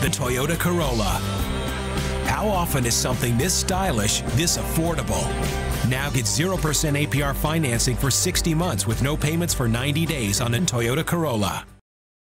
the Toyota Corolla. How often is something this stylish, this affordable? Now get 0% APR financing for 60 months with no payments for 90 days on a Toyota Corolla.